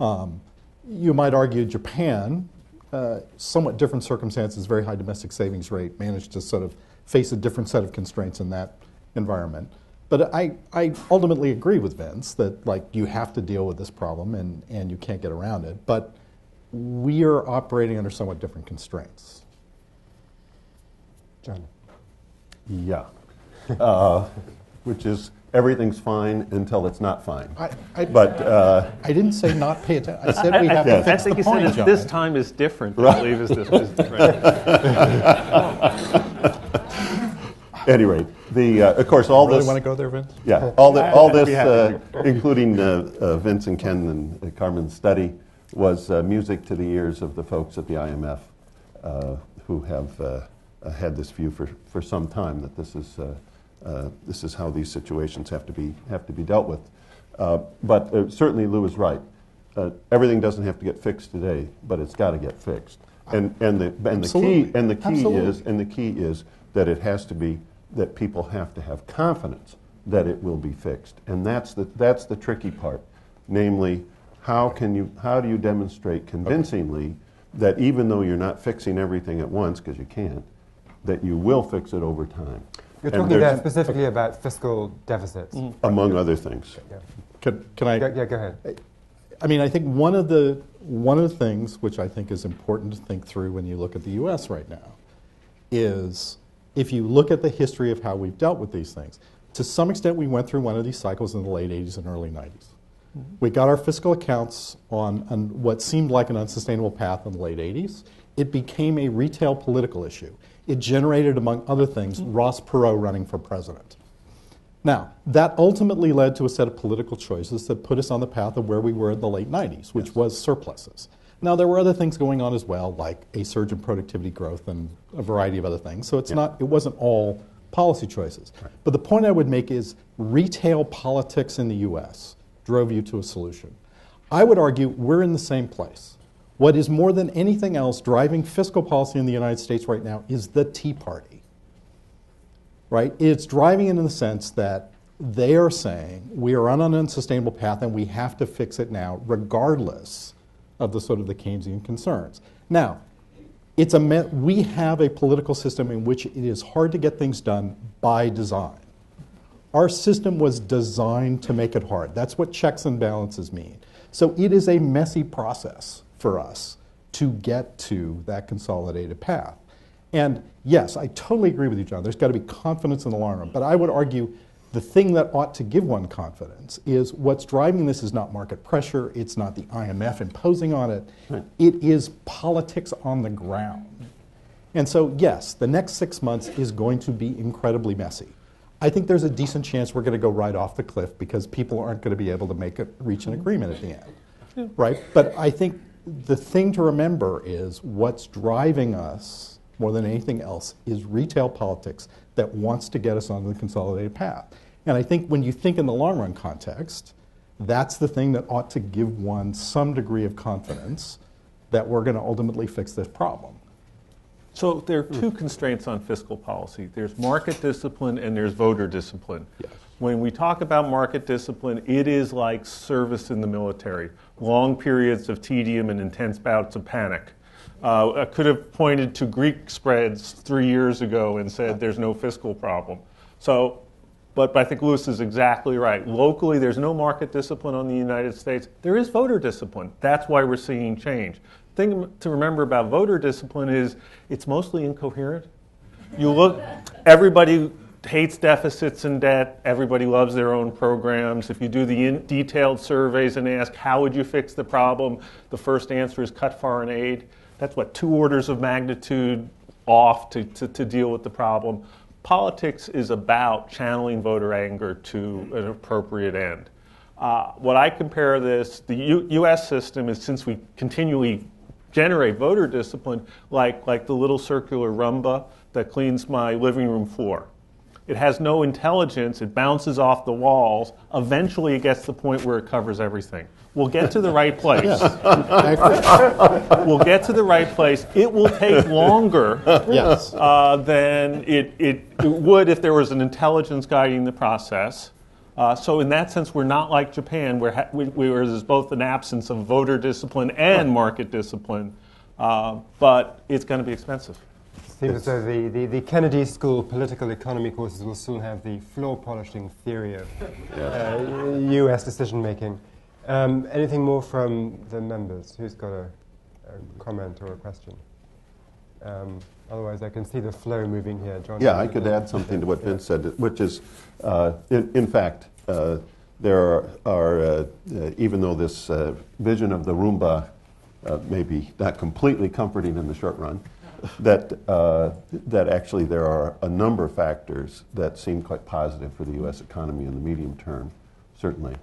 Um, you might argue Japan, uh, somewhat different circumstances, very high domestic savings rate, managed to sort of face a different set of constraints in that environment. But I, I ultimately agree with Vince that like you have to deal with this problem and, and you can't get around it. But we are operating under somewhat different constraints. John. Yeah. Uh, which is everything's fine until it's not fine. I, I, But uh, I didn't say not pay attention. I said we have Yes. to I fix think the you point, it's John. this time is different. I believe is this is different. at any rate, the, uh, of course, all really this. want to go there, Vince? Yeah, all, the, all this, uh, including uh, uh, Vince and Ken and uh, Carmen's study, was uh, music to the ears of the folks at the IMF uh, who have uh, uh, had this view for, for some time that this is, uh, uh, this is how these situations have to be, have to be dealt with. Uh, but uh, certainly Lou is right. Uh, everything doesn't have to get fixed today, but it's got to get fixed. And, and, the, and, the key, and the key Absolutely. is and the key is that it has to be that people have to have confidence that it will be fixed. And that's the, that's the tricky part. Namely, how, can you, how do you demonstrate convincingly that even though you're not fixing everything at once, because you can't, that you will fix it over time? You're And talking there there's- specifically about fiscal deficits. Mm-hmm. Among other things. Yeah. Can, can I? Go, yeah, go ahead. I mean, I think one of the one of the things which I think is important to think through when you look at the U.S. right now is if you look at the history of how we've dealt with these things. To some extent, we went through one of these cycles in the late 80s and early 90s. We got our fiscal accounts on, on what seemed like an unsustainable path in the late 80s. It became a retail political issue. It generated, among other things, Ross Perot running for president. Now, that ultimately led to a set of political choices that put us on the path of where we were in the late 90s, which was surpluses. Now, there were other things going on as well, like a surge in productivity growth and a variety of other things. So it's not, it wasn't all policy choices. But the point I would make is retail politics in the US drove you to a solution. I would argue we're in the same place. What is more than anything else driving fiscal policy in the United States right now is the Tea Party. Right? It's driving it in the sense that they are saying we are on an unsustainable path and we have to fix it now, regardless of the sort of the Keynesian concerns. Now, it's a we have a political system in which it is hard to get things done by design. Our system was designed to make it hard. That's what checks and balances mean. So it is a messy process for us to get to that consolidated path. And yes, I totally agree with you, John. There's got to be confidence in the long run. But I would argue the thing that ought to give one confidence is what's driving this is not market pressure, it's not the IMF imposing on it, Right. it is politics on the ground. And so, yes, the next six months is going to be incredibly messy. I think there's a decent chance we're going to go right off the cliff because people aren't going to be able to make it, reach an agreement at the end. Right? But I think the thing to remember is what's driving us more than anything else is retail politics that wants to get us on the consolidated path. And I think when you think in the long run context, that's the thing that ought to give one some degree of confidence that we're going to ultimately fix this problem. So there are two constraints on fiscal policy. There's market discipline and there's voter discipline. Yes. When we talk about market discipline, it is like service in the military. Long periods of tedium and intense bouts of panic. Uh, I could have pointed to Greek spreads three years ago and said there's no fiscal problem. So, but, I think Lewis is exactly right. Locally, there's no market discipline on the United States. There is voter discipline. That's why we're seeing change. Thing to remember about voter discipline is it's mostly incoherent. You look, everybody hates deficits and debt. Everybody loves their own programs. If you do the in detailed surveys and ask, how would you fix the problem? The first answer is cut foreign aid. That's what, two orders of magnitude off to, to, to deal with the problem. Politics is about channeling voter anger to an appropriate end. Uh, what I compare this, the U- U.S. system is since we continually generate voter discipline, like, like the little circular Roomba that cleans my living room floor. It has no intelligence, it bounces off the walls. Eventually, it gets to the point where it covers everything. We'll get to the right place. we'll get to the right place. It will take longer Yes. uh, than it, it, it would if there was an intelligence guiding the process. Uh, so, in that sense, we're not like Japan, where, ha- we- where there's both an absence of voter discipline and market discipline. Uh, but it's going to be expensive. Seems as though the, the, the Kennedy School political economy courses will still have the floor polishing theory of uh, US decision making. Um, anything more from the members? Who's got a, a comment or a question? Um, otherwise, I can see the flow moving here. John? Yeah, I could add something to what Vince said, which is, uh, in, in fact, uh, there are, uh, uh, even though this uh, vision of the Roomba uh, may be not completely comforting in the short run, that, uh, that actually there are a number of factors that seem quite positive for the U.S. economy in the medium term, certainly.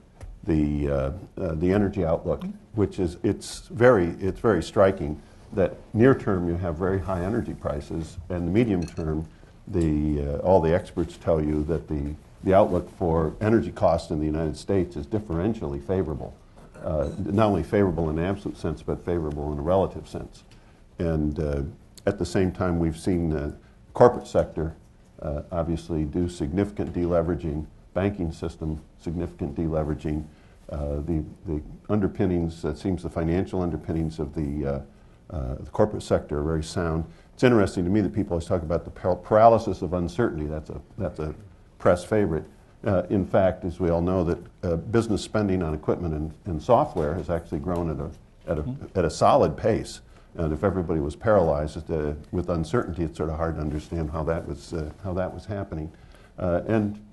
The, uh, uh, the energy outlook, which is, it's very, it's very striking that near term you have very high energy prices, and the medium term, the, uh, all the experts tell you that the, the outlook for energy costs in the United States is differentially favorable. Uh, not only favorable in an absolute sense, but favorable in a relative sense. And uh, at the same time, we've seen the corporate sector uh, obviously do significant deleveraging, banking system significant deleveraging. Uh, the, the underpinnings, it seems the financial underpinnings of the, uh, uh, the corporate sector are very sound. It's interesting to me that people always talk about the paralysis of uncertainty. That's a, that's a press favorite. Uh, in fact, as we all know, that uh, business spending on equipment and, and software has actually grown at a, at a, at a solid pace. And if everybody was paralyzed uh, with uncertainty, it's sort of hard to understand how that was, uh, how that was happening. Uh, and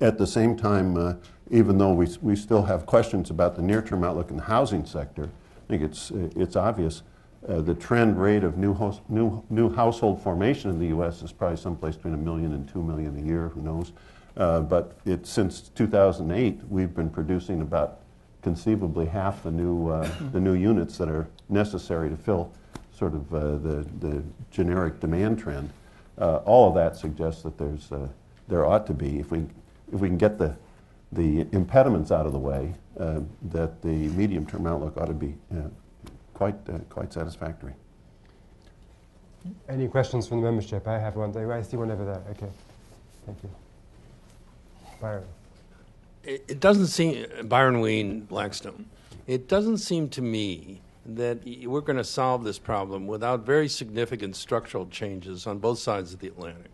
at the same time, uh, even though we, we still have questions about the near-term outlook in the housing sector, I think it's, uh, it's obvious uh, the trend rate of new, house, new, new household formation in the U.S. is probably someplace between a million and two million a year, who knows. But it, since 2008, we've been producing about conceivably half the new, uh, the new units that are necessary to fill sort of uh, the, the generic demand trend. Uh, all of that suggests that there's, uh, there ought to be, if we, if we can get the, the impediments out of the way, uh, that the medium-term outlook ought to be uh, quite, quite satisfactory. Any questions from the membership? I have one. I see one over there. Okay. Thank you. Byron. It, doesn't seem, Byron Wien, Blackstone, it doesn't seem to me that we're going to solve this problem without very significant structural changes on both sides of the Atlantic.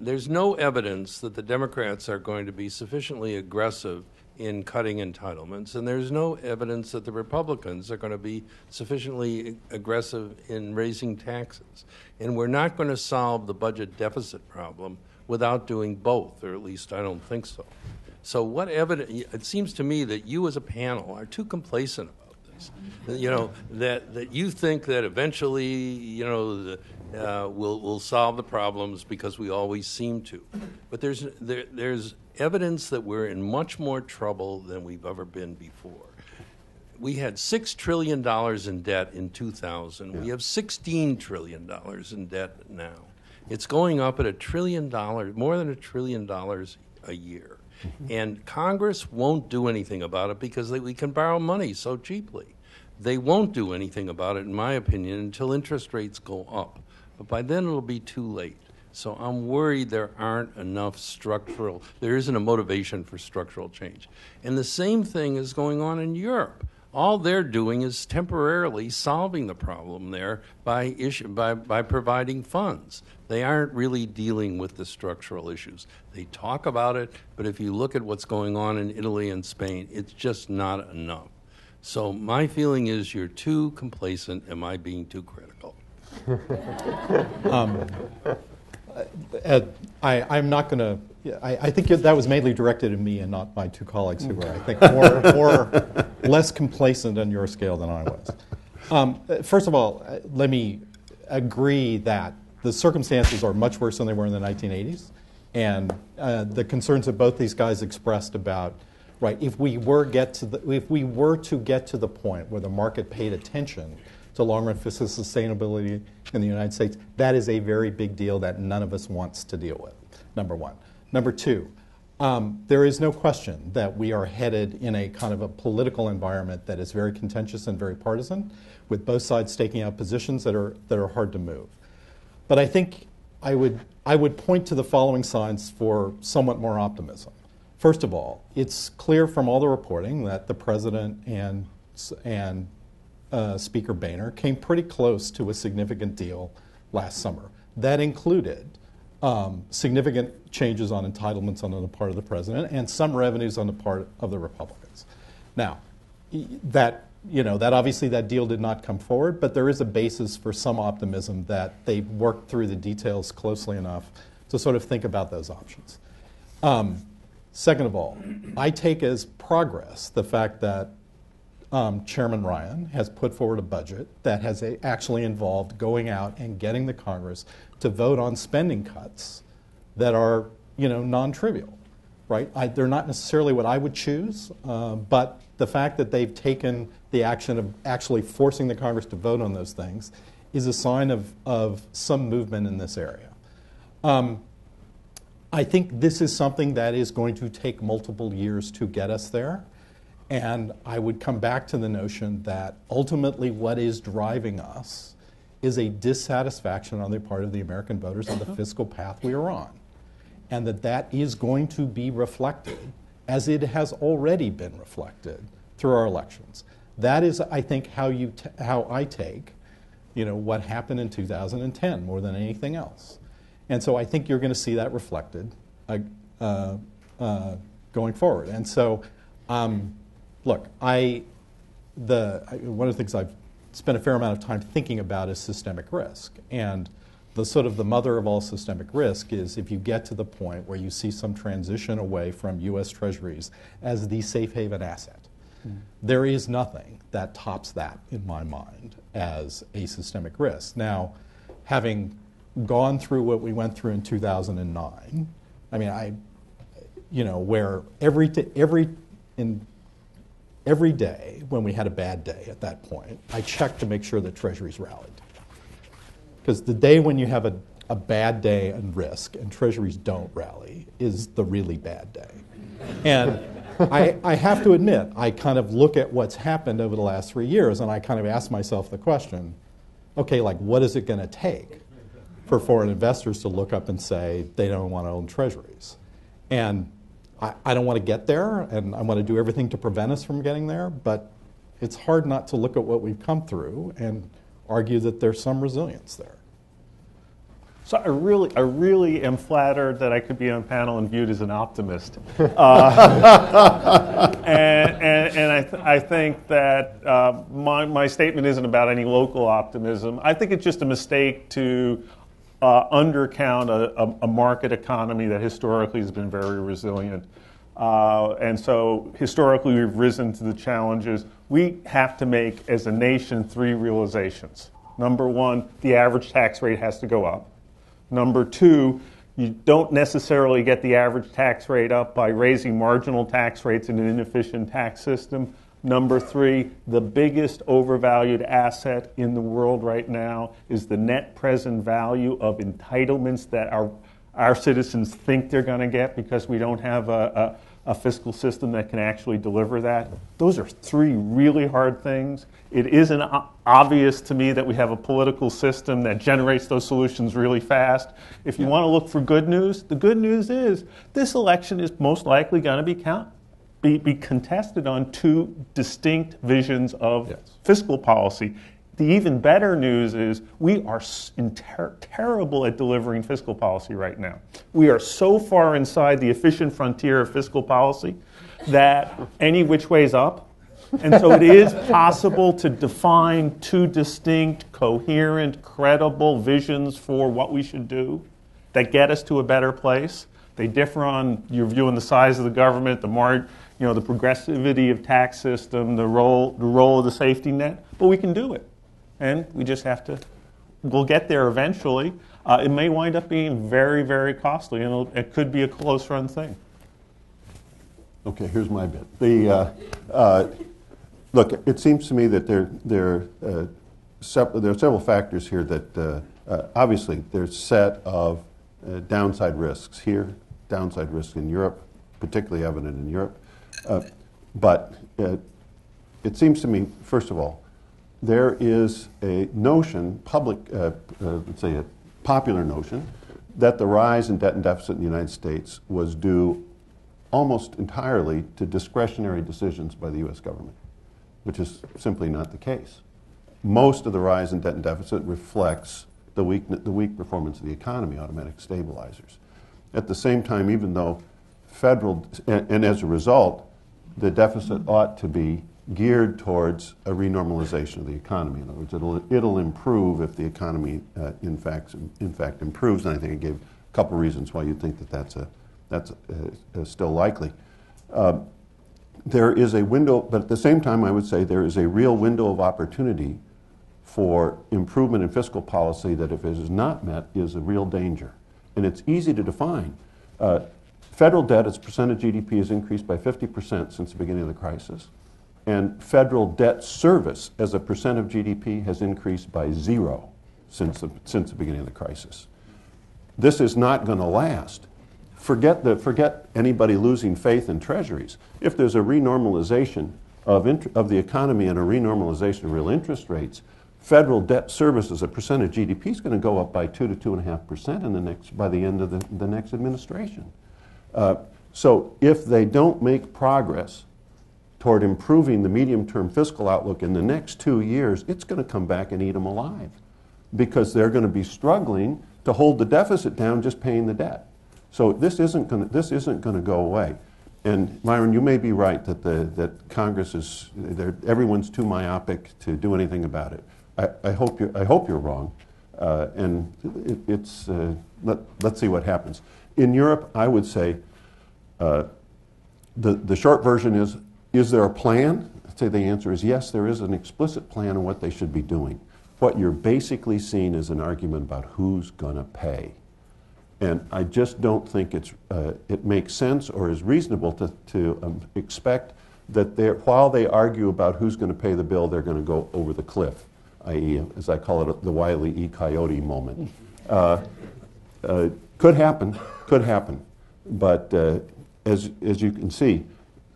There's no evidence that the Democrats are going to be sufficiently aggressive in cutting entitlements, and there's no evidence that the Republicans are going to be sufficiently aggressive in raising taxes. And we're not going to solve the budget deficit problem without doing both, or at least I don't think so. So, what evidence? It seems to me that you, as a panel, are too complacent about this. You know that that you think that eventually, you know, the, uh, we'll we'll solve the problems because we always seem to. But there's there, there's evidence that we're in much more trouble than we've ever been before. We had six trillion dollars in debt in 2000. We have 16 trillion dollars in debt now. It's going up at a trillion dollars, more than a trillion dollars a year. And Congress won't do anything about it because they, we can borrow money so cheaply. They won't do anything about it, in my opinion, until interest rates go up. But by then it'll be too late. So I'm worried there aren't enough structural, there isn't a motivation for structural change. And the same thing is going on in Europe. All they're doing is temporarily solving the problem there by, issue, by, by providing funds. They aren't really dealing with the structural issues. They talk about it, but if you look at what's going on in Italy and Spain, it's just not enough. So my feeling is you're too complacent. Am I being too critical? Um, uh, Ed, I, I'm not going to. I, I think that was mainly directed at me and not my two colleagues who were, I think, more, more less complacent on your scale than I was. Um, first of all, uh, let me agree that the circumstances are much worse than they were in the 1980s, and uh, the concerns that both these guys expressed about right if we were get to the, if we were to get to the point where the market paid attention to long-run fiscal sustainability in the United States, that is a very big deal that none of us wants to deal with. Number one. Number two, um, there is no question that we are headed in a kind of a political environment that is very contentious and very partisan, with both sides staking out positions that are that are hard to move. But I think I would I would point to the following signs for somewhat more optimism. First of all, it's clear from all the reporting that the president and and uh, Speaker Boehner came pretty close to a significant deal last summer. That included um, significant changes on entitlements on the part of the president and some revenues on the part of the Republicans. Now, that you know that obviously that deal did not come forward, but there is a basis for some optimism that they worked through the details closely enough to sort of think about those options. Um, second of all, I take as progress the fact that um, Chairman Ryan has put forward a budget that has a, actually involved going out and getting the Congress to vote on spending cuts that are, you know, non-trivial, right? I, they're not necessarily what I would choose, uh, but the fact that they've taken the action of actually forcing the Congress to vote on those things is a sign of, of some movement in this area. Um, I think this is something that is going to take multiple years to get us there. And I would come back to the notion that ultimately what is driving us is a dissatisfaction on the part of the American voters on the fiscal path we are on. And that that is going to be reflected, as it has already been reflected, through our elections. That is, I think, how, you t- how I take you know, what happened in 2010 more than anything else. And so I think you're going to see that reflected uh, uh, uh, going forward. And so um, look, I, the, I, one of the things I've spent a fair amount of time thinking about is systemic risk. And the sort of the mother of all systemic risk is if you get to the point where you see some transition away from U.S. Treasuries as the safe haven asset. Mm. There is nothing that tops that in my mind as a systemic risk. Now, having gone through what we went through in 2009, I mean, I, you know, where every, t- every in every day when we had a bad day at that point, I checked to make sure that treasuries rallied. Because the day when you have a, a bad day and risk and treasuries don't rally is the really bad day. And I, I have to admit, I kind of look at what's happened over the last three years and I kind of ask myself the question okay, like, what is it going to take for foreign investors to look up and say they don't want to own treasuries? And I, I don't want to get there and I want to do everything to prevent us from getting there, but it's hard not to look at what we've come through and argue that there's some resilience there. So I really, I really am flattered that I could be on a panel and viewed as an optimist. Uh, and, and, and I, th- I think that uh, my, my statement isn't about any local optimism. I think it's just a mistake to uh, undercount a, a, a, market economy that historically has been very resilient. Uh, and so historically we've risen to the challenges. We have to make, as a nation, three realizations. Number one, the average tax rate has to go up. Number two, you don't necessarily get the average tax rate up by raising marginal tax rates in an inefficient tax system. Number three, the biggest overvalued asset in the world right now is the net present value of entitlements that our, our citizens think they're going to get because we don't have a, a a fiscal system that can actually deliver that. Those are three really hard things. It isn't obvious to me that we have a political system that generates those solutions really fast. If you want to look for good news, the good news is this election is most likely going to be count, be, be contested on two distinct visions of yes. fiscal policy. The even better news is we are ter- terrible at delivering fiscal policy right now. We are so far inside the efficient frontier of fiscal policy that any which ways up. And so it is possible to define two distinct, coherent, credible visions for what we should do that get us to a better place. They differ on your view on the size of the government, the mar- you know, the progressivity of tax system, the role, the role of the safety net, but we can do it and we just have to, we'll get there eventually. Uh, it may wind up being very, very costly, and it could be a close run thing. Okay, here's my bit. The, uh, uh, look, it seems to me that there, there, uh, sep- there are several factors here that uh, uh, obviously there's a set of downside risks here, downside risks in Europe, particularly evident in Europe. But it seems to me, first of all, there is a notion, public, uh, uh, let's say a popular notion, that the rise in debt and deficit in the United States was due almost entirely to discretionary decisions by the U.S. government, which is simply not the case. Most of the rise in debt and deficit reflects the weak, the weak performance of the economy, automatic stabilizers. At the same time, even though federal, and, and as a result, the deficit ought to be geared towards a renormalization of the economy. In other words, it'll, it'll improve if the economy, uh, in, fact, in fact, improves. And I think I gave a couple reasons why you'd think that that's, a, that's a, a still likely. Uh, there is a window, but at the same time, I would say there is a real window of opportunity for improvement in fiscal policy that, if it is not met, is a real danger. And it's easy to define. Uh, federal debt as a percent of GDP has increased by 50% since the beginning of the crisis and federal debt service as a percent of GDP has increased by zero since the, since the beginning of the crisis. This is not going to last. Forget, the, forget anybody losing faith in treasuries. If there's a renormalization of, int- of the economy and a renormalization of real interest rates, federal debt service as a percent of GDP is going to go up by two to two and a half percent in the next by the end of the, the next administration. Uh, so if they don't make progress toward improving the medium term fiscal outlook in the next two years, it's going to come back and eat them alive because they're going to be struggling to hold the deficit down just paying the debt. So this isn't going to, this isn't going to go away. And Myron, you may be right that, the, that Congress is, everyone's too myopic to do anything about it. I, I hope, you're, I hope you're wrong. Uh, and it, it's, uh, let, let's see what happens. In Europe, I would say uh, the, the short version is is there a plan? I'd say the answer is yes, there is an explicit plan on what they should be doing. What you're basically seeing is an argument about who's going to pay. And I just don't think it's, uh, it makes sense or is reasonable to, to um, expect that while they argue about who's going to pay the bill, they're going to go over the cliff, i.e., as I call it, the Wile E. Coyote moment. Uh, uh, could happen, could happen. But uh, as, as you can see,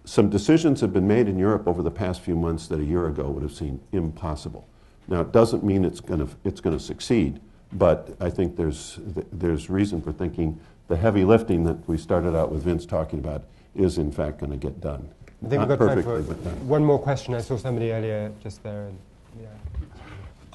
some decisions have been made in Europe over the past few months that a year ago would have seemed impossible. Now, it doesn't mean it's going to it's going to succeed, but I think there's there's reason for thinking the heavy lifting that we started out with Vince talking about is in fact going to get done. I think Not we've got time for one more question. I saw somebody earlier just there. And, yeah.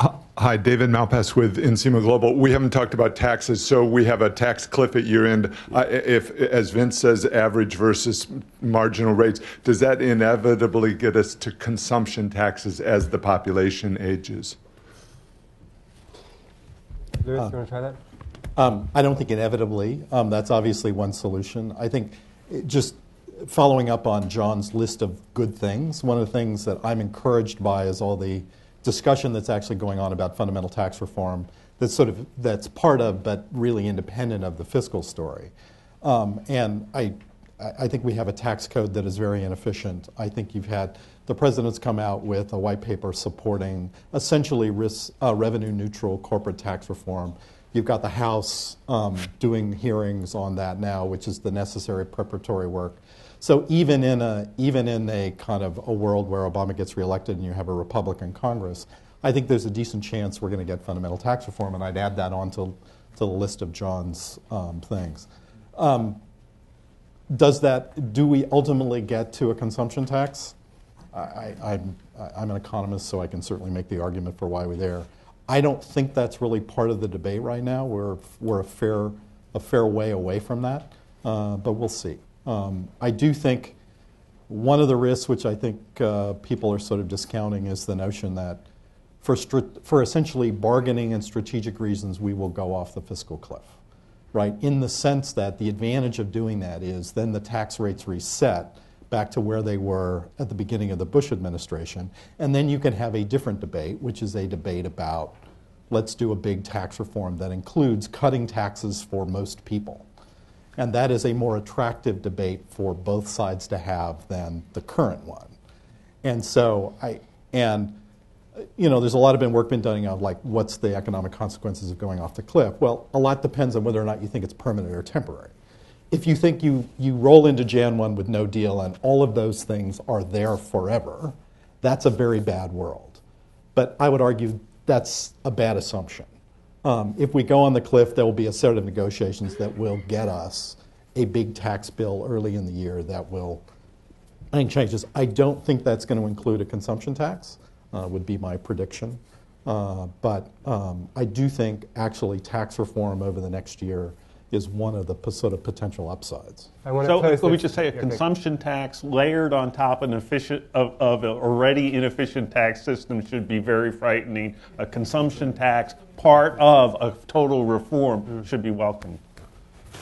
Hi, David Malpass with Encima Global. We haven't talked about taxes, so we have a tax cliff at year end. Uh, if, as Vince says, average versus marginal rates, does that inevitably get us to consumption taxes as the population ages? Lewis, you want to try that? Um, I don't think inevitably. Um, that's obviously one solution. I think just following up on John's list of good things, one of the things that I'm encouraged by is all the discussion that's actually going on about fundamental tax reform that's sort of that's part of but really independent of the fiscal story. Um, and I, I think we have a tax code that is very inefficient. I think you've had the president's come out with a white paper supporting essentially risk, uh, revenue neutral corporate tax reform. You've got the House um, doing hearings on that now, which is the necessary preparatory work. So even in a even in a kind of a world where Obama gets reelected and you have a Republican Congress, I think there's a decent chance we're going to get fundamental tax reform, and I'd add that on to, the list of John's um, things. Um, does that? Do we ultimately get to a consumption tax? I, I, I'm, I'm an economist, so I can certainly make the argument for why we're there. I don't think that's really part of the debate right now. We're, we're a, fair, a fair way away from that, uh, but we'll see. Um, I do think one of the risks, which I think uh, people are sort of discounting, is the notion that for, for essentially bargaining and strategic reasons, we will go off the fiscal cliff, right? In the sense that the advantage of doing that is then the tax rates reset back to where they were at the beginning of the Bush administration. And then you can have a different debate, which is a debate about let's do a big tax reform that includes cutting taxes for most people. And that is a more attractive debate for both sides to have than the current one. And so I, and you know, there's a lot of been work been done on like what's the economic consequences of going off the cliff. Well, a lot depends on whether or not you think it's permanent or temporary. If you think you, you roll into Jan 1 with no deal and all of those things are there forever, that's a very bad world. But I would argue that's a bad assumption. Um, if we go on the cliff, there will be a set of negotiations that will get us a big tax bill early in the year that will think changes. I don't think that's going to include a consumption tax, uh, would be my prediction. Uh, but um, I do think actually tax reform over the next year is one of the sort of potential upsides. I want to So let me just say, a Yeah, consumption tax layered on top an efficient, of, of an already inefficient tax system should be very frightening. A consumption tax, part of a total reform, should be welcome.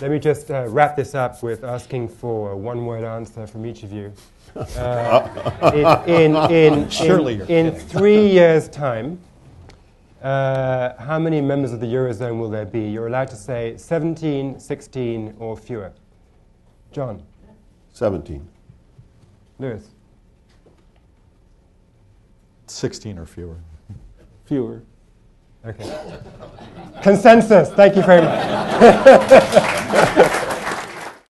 Let me just uh, wrap this up with asking for a one-word answer from each of you. Uh, in, in, in, in, in three years' time, uh, how many members of the Eurozone will there be? You're allowed to say 17, 16, or fewer. John, 17. Lewis, 16 or fewer. Fewer. okay. Consensus. Thank you very much.